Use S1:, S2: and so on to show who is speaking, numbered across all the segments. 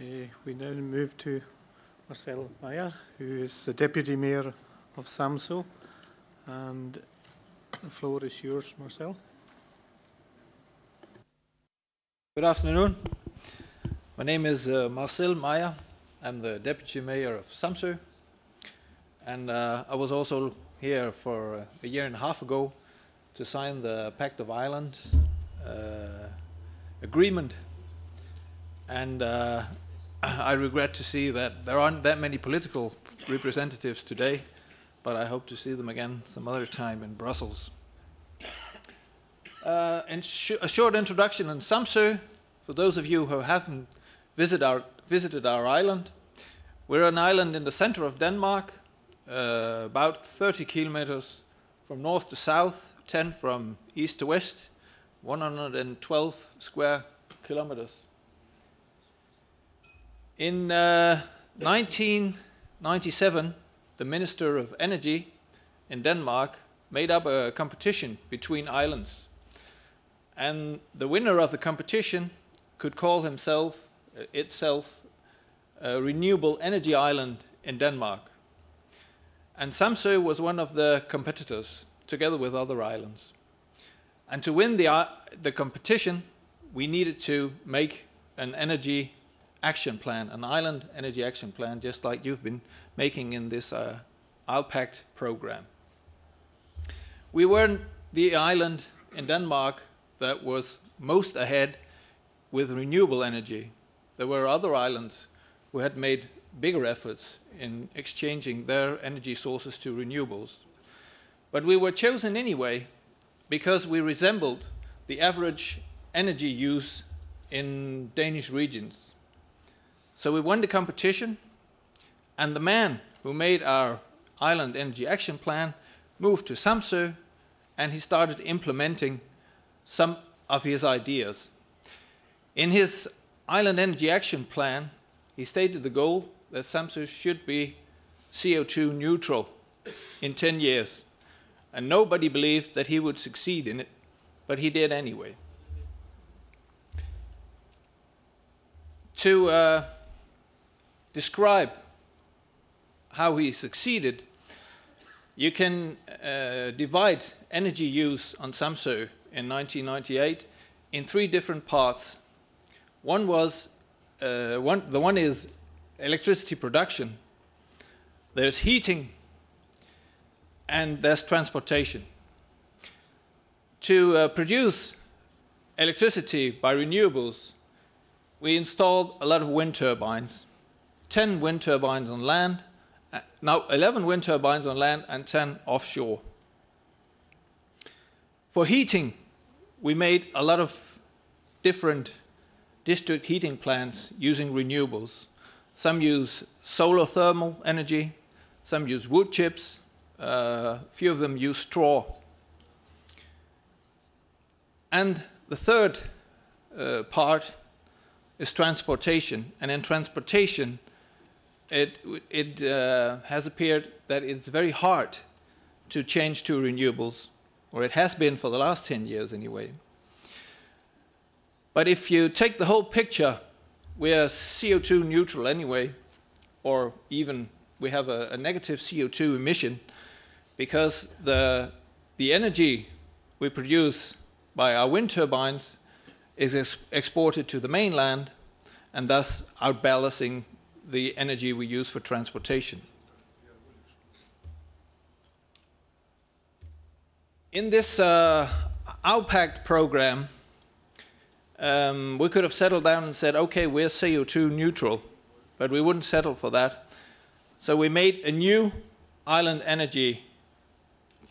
S1: Uh, we now move to Marcel Meijer, who is the Deputy Mayor of Samsø. And the floor is yours, Marcel.
S2: Good afternoon. My name is uh, Marcel Meijer. I'm the Deputy Mayor of Samsø. And uh, I was also here for a year and a half ago to sign the Pact of Islands uh, agreement. And uh, I regret to see that there aren't that many political representatives today, but I hope to see them again some other time in Brussels. Uh, and sh a short introduction on Samsø, for those of you who haven't visit our, visited our island. We're an island in the center of Denmark, uh, about 30 kilometers from north to south, 10 from east to west, 112 square kilometers. In uh, 1997, the Minister of Energy in Denmark made up a competition between islands. And the winner of the competition could call himself, uh, itself, a renewable energy island in Denmark. And Samsø was one of the competitors, together with other islands. And to win the, uh, the competition, we needed to make an energy action plan, an island energy action plan, just like you've been making in this uh, program. We were the island in Denmark that was most ahead with renewable energy. There were other islands who had made bigger efforts in exchanging their energy sources to renewables. But we were chosen anyway because we resembled the average energy use in Danish regions. So we won the competition, and the man who made our Island Energy Action Plan moved to Samsø, and he started implementing some of his ideas. In his Island Energy Action Plan, he stated the goal that Samsø should be CO2 neutral in 10 years. And nobody believed that he would succeed in it, but he did anyway. To uh, describe how he succeeded, you can uh, divide energy use on Samsø in 1998 in three different parts. One was, uh, one, the one is electricity production, there's heating, and there's transportation. To uh, produce electricity by renewables, we installed a lot of wind turbines, 10 wind turbines on land, uh, now 11 wind turbines on land and 10 offshore. For heating, we made a lot of different district heating plants using renewables. Some use solar thermal energy, some use wood chips, a uh, few of them use straw. And the third uh, part is transportation. And in transportation, it, it uh, has appeared that it's very hard to change to renewables, or it has been for the last 10 years anyway. But if you take the whole picture, we're CO2 neutral anyway, or even we have a, a negative CO2 emission because the, the energy we produce by our wind turbines is ex exported to the mainland and thus outbalancing the energy we use for transportation. In this uh, program, um, we could have settled down and said, okay, we're CO2 neutral, but we wouldn't settle for that. So we made a new island energy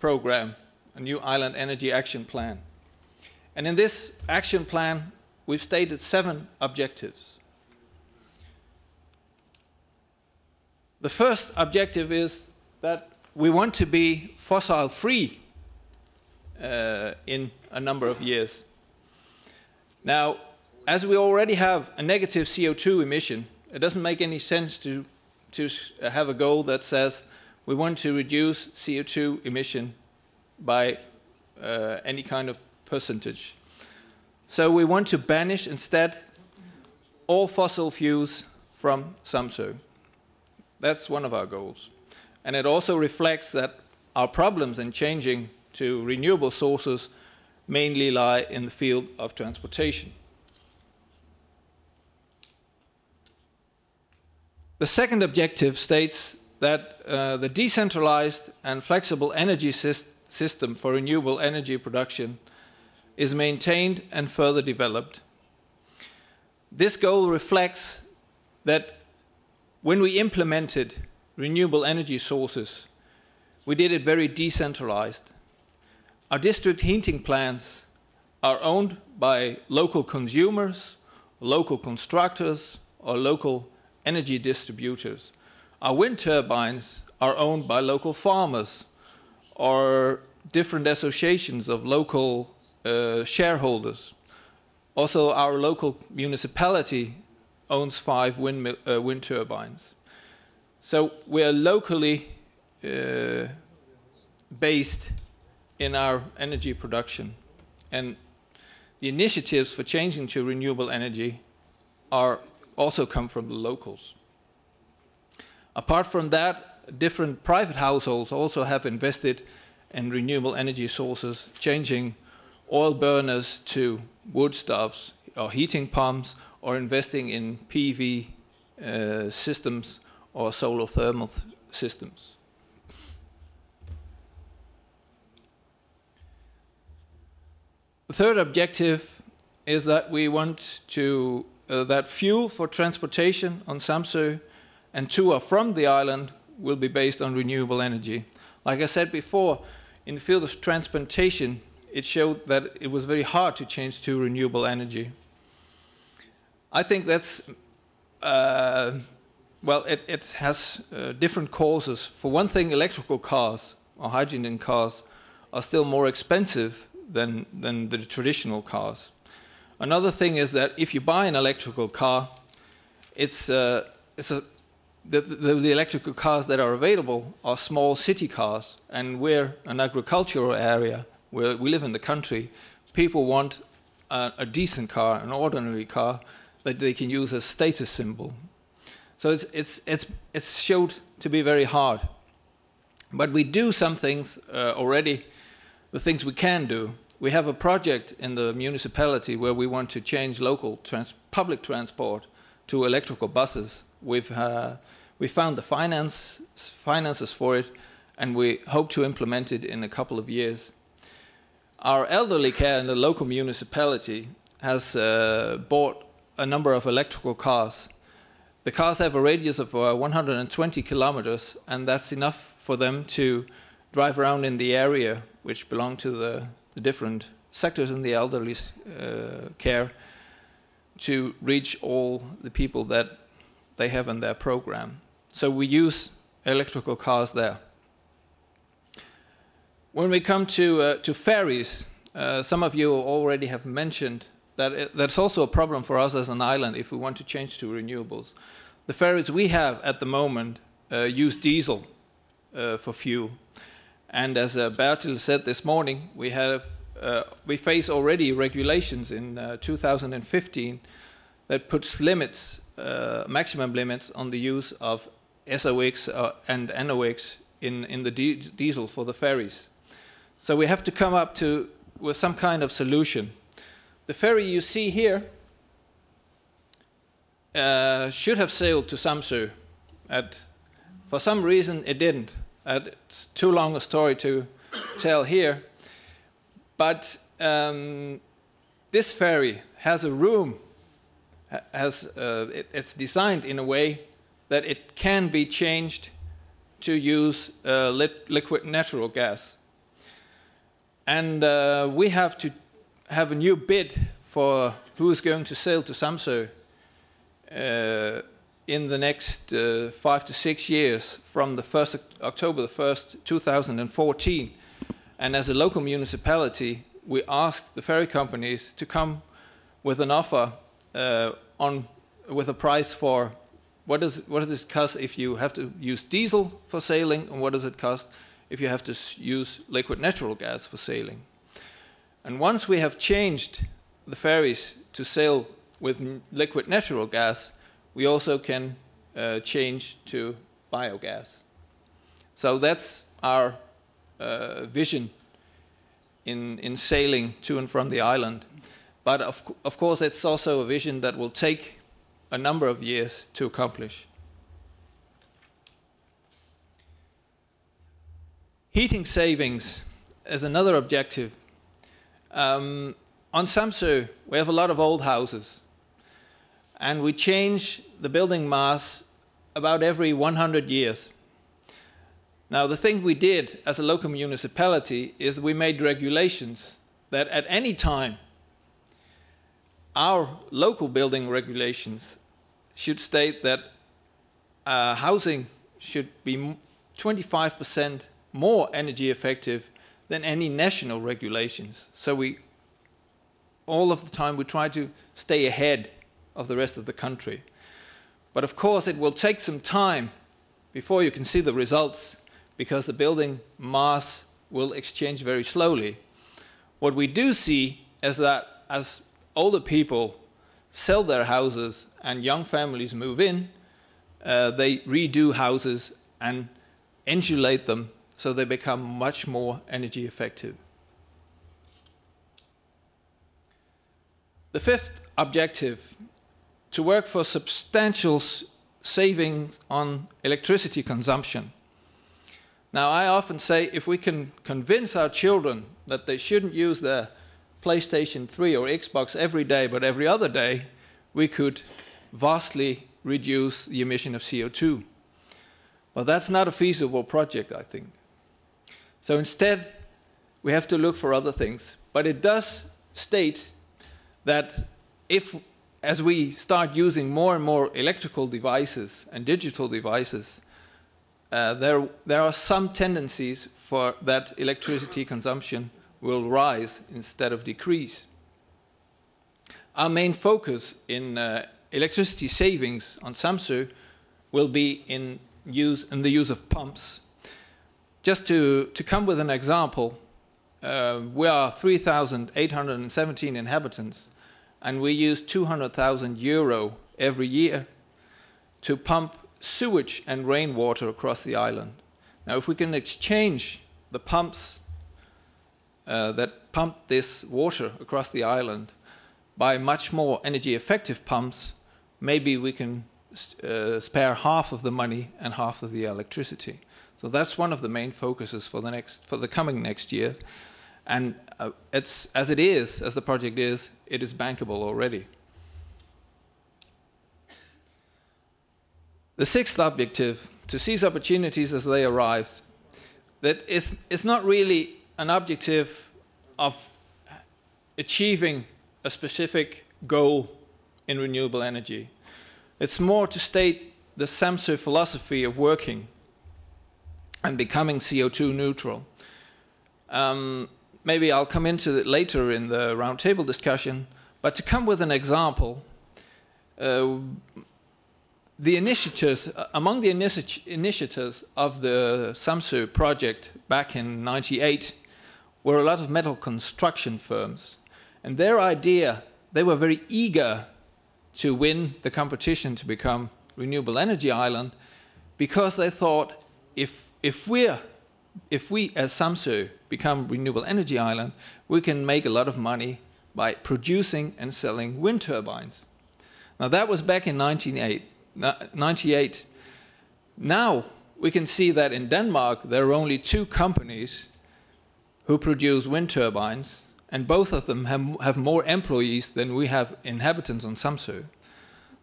S2: program, a new island energy action plan. And in this action plan, we've stated seven objectives. The first objective is that we want to be fossil free uh, in a number of years. Now, as we already have a negative CO2 emission, it doesn't make any sense to, to have a goal that says we want to reduce CO2 emission by uh, any kind of percentage. So we want to banish instead all fossil fuels from Samsø. That's one of our goals. And it also reflects that our problems in changing to renewable sources mainly lie in the field of transportation. The second objective states that uh, the decentralized and flexible energy syst system for renewable energy production is maintained and further developed. This goal reflects that when we implemented renewable energy sources, we did it very decentralized. Our district heating plants are owned by local consumers, local constructors, or local energy distributors. Our wind turbines are owned by local farmers or different associations of local uh, shareholders. Also, our local municipality owns five wind, uh, wind turbines. So we are locally uh, based in our energy production. And the initiatives for changing to renewable energy are also come from the locals. Apart from that, different private households also have invested in renewable energy sources, changing oil burners to wood stoves or heating pumps or investing in PV uh, systems or solar thermal systems. The third objective is that we want to uh, that fuel for transportation on Samsø and to or from the island will be based on renewable energy. Like I said before, in the field of transplantation, it showed that it was very hard to change to renewable energy. I think that's, uh, well, it, it has uh, different causes. For one thing, electrical cars or hydrogen cars are still more expensive than, than the traditional cars. Another thing is that if you buy an electrical car, it's, uh, it's a the, the, the, electrical cars that are available are small city cars, and we're an agricultural area where we live in the country. People want a, a decent car, an ordinary car that they can use as status symbol. So it's, it's, it's, it's showed to be very hard. But we do some things uh, already, the things we can do. We have a project in the municipality where we want to change local trans public transport to electrical buses. We've uh, we found the finance, finances for it, and we hope to implement it in a couple of years. Our elderly care in the local municipality has uh, bought a number of electrical cars. The cars have a radius of uh, 120 kilometers, and that's enough for them to drive around in the area, which belong to the, the different sectors in the elderly uh, care, to reach all the people that they have in their program. So we use electrical cars there. When we come to, uh, to ferries, uh, some of you already have mentioned that that's also a problem for us as an island if we want to change to renewables. The ferries we have at the moment uh, use diesel uh, for fuel. And as uh, Bertil said this morning, we, have, uh, we face already regulations in uh, 2015 that puts limits, maximum limits on the use of SOX uh, and NOx in, in the di diesel for the ferries. So we have to come up to with some kind of solution. The ferry you see here uh, should have sailed to Samsø. At, for some reason, it didn't. it's too long a story to tell here. But um, this ferry has a room, has, uh, it, it's designed in a way that it can be changed to use uh, li liquid natural gas. And uh, we have to have a new bid for who is going to sail to Samsø uh, in the next uh, five to six years from the 1st October the 1st, 2014. And as a local municipality, we asked the ferry companies to come with an offer uh, on with a price for what does, what does it cost if you have to use diesel for sailing, and what does it cost if you have to use liquid natural gas for sailing? And once we have changed the ferries to sail with liquid natural gas, we also can uh, change to biogas. So that's our uh, vision in, in sailing to and from the island. But of, of course, it's also a vision that will take a number of years to accomplish. Heating savings is another objective. Um, on Samsø, we have a lot of old houses, and we change the building mass about every 100 years. Now, the thing we did as a local municipality is we made regulations that at any time, our local building regulations should state that uh, housing should be 25% more energy effective than any national regulations. So we, all of the time, we try to stay ahead of the rest of the country. But of course, it will take some time before you can see the results because the building mass will exchange very slowly. What we do see is that as older people sell their houses and young families move in, uh, they redo houses and insulate them so they become much more energy effective. The fifth objective, to work for substantial savings on electricity consumption. Now, I often say if we can convince our children that they shouldn't use their PlayStation 3 or Xbox every day, but every other day, we could vastly reduce the emission of CO2. But that's not a feasible project, I think. So instead, we have to look for other things. But it does state that if, as we start using more and more electrical devices and digital devices, uh, there, there are some tendencies for that electricity consumption will rise instead of decrease. Our main focus in uh, electricity savings on Samsø will be in, use, in the use of pumps. Just to, to come with an example, uh, we are 3,817 inhabitants, and we use 200,000 euro every year to pump sewage and rainwater across the island. Now, if we can exchange the pumps uh, that pump this water across the island by much more energy effective pumps, maybe we can uh, spare half of the money and half of the electricity. So that's one of the main focuses for the next for the coming next year. And uh, it's as it is, as the project is, it is bankable already. The sixth objective, to seize opportunities as they arise, that is, it's not really an objective of achieving a specific goal in renewable energy. It's more to state the Samsø philosophy of working and becoming CO2 neutral. Um, maybe I'll come into it later in the roundtable discussion, but to come with an example, uh, the initiatives, among the initi initiatives of the Samsø project back in 98 were a lot of metal construction firms. And their idea, they were very eager to win the competition to become renewable energy island because they thought if, if, we're, if we as Samsø become renewable energy island, we can make a lot of money by producing and selling wind turbines. Now that was back in 1998. Now we can see that in Denmark there are only two companies who produce wind turbines, and both of them have, have more employees than we have inhabitants on Samsø.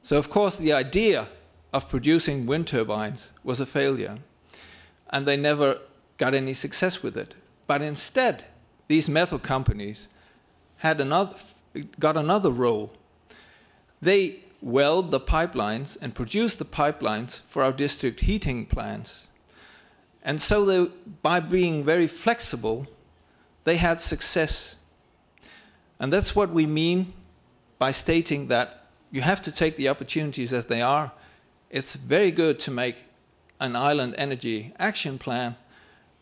S2: So of course the idea of producing wind turbines was a failure, and they never got any success with it. But instead, these metal companies had another, got another role. They weld the pipelines and produce the pipelines for our district heating plants. And so they, by being very flexible, they had success. And that's what we mean by stating that you have to take the opportunities as they are. It's very good to make an island energy action plan,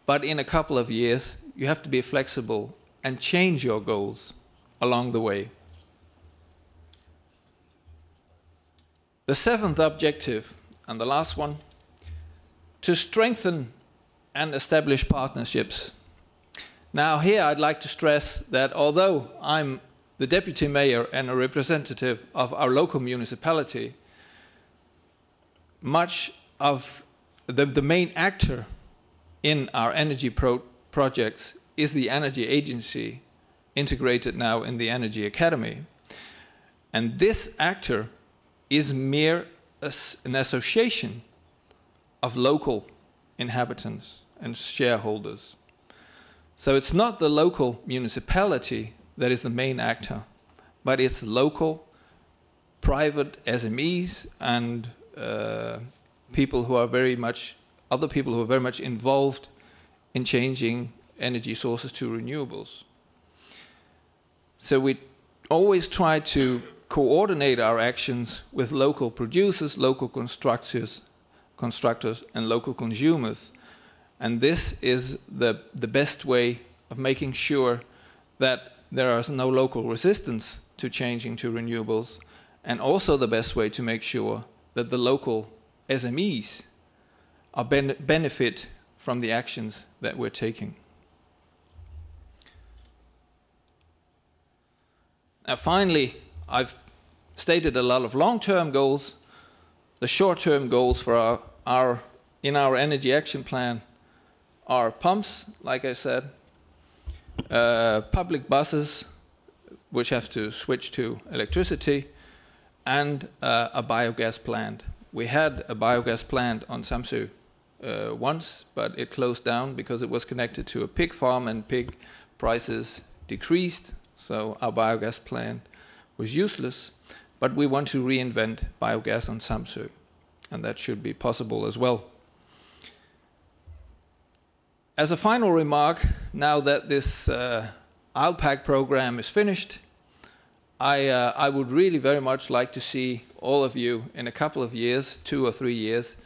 S2: but in a couple of years, you have to be flexible and change your goals along the way. The seventh objective, and the last one, to strengthen and establish partnerships. Now, here I'd like to stress that although I'm the deputy mayor and a representative of our local municipality, much of the, the main actor in our energy pro projects is the energy agency integrated now in the Energy Academy. And this actor is mere an association of local inhabitants and shareholders. So it's not the local municipality that is the main actor, but it's local private SMEs and uh, people who are very much, other people who are very much involved in changing energy sources to renewables. So we always try to coordinate our actions with local producers, local constructors, constructors and local consumers. And this is the, the best way of making sure that there is no local resistance to changing to renewables, and also the best way to make sure that the local SMEs are ben benefit from the actions that we're taking. Now, finally, I've stated a lot of long-term goals. The short-term goals for our, our, in our energy action plan are pumps, like I said, uh, public buses, which have to switch to electricity, and uh, a biogas plant. We had a biogas plant on Samsø uh, once, but it closed down because it was connected to a pig farm and pig prices decreased so our biogas plant was useless, but we want to reinvent biogas on Samsø, and that should be possible as well. As a final remark, now that this uh, ISLE-PACT program is finished, I, uh, I would really very much like to see all of you in a couple of years, two or three years,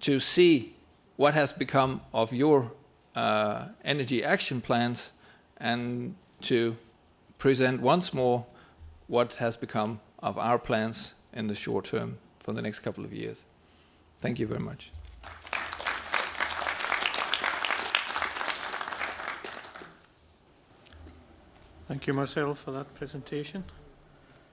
S2: to see what has become of your uh, energy action plans and to present once more what has become of our plans in the short term for the next couple of years. Thank you very much.
S1: Thank you, Marcel, for that presentation.